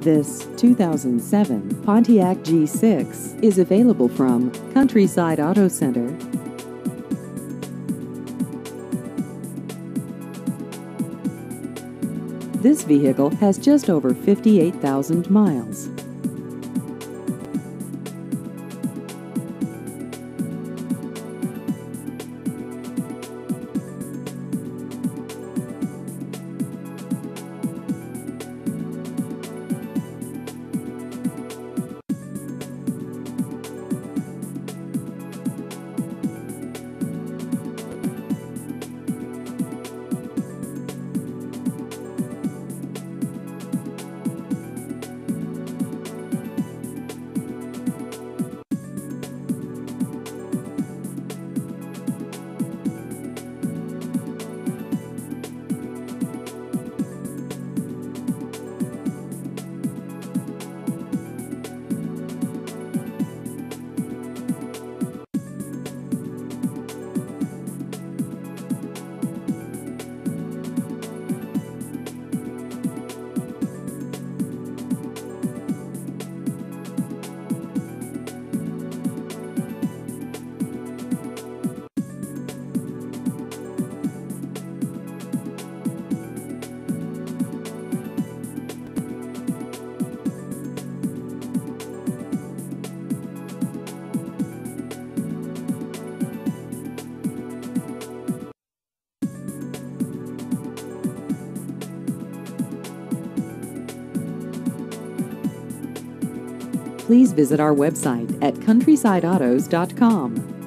This 2007 Pontiac G6 is available from Countryside Auto Center. This vehicle has just over 58,000 miles. Please visit our website at countrysideautos.com.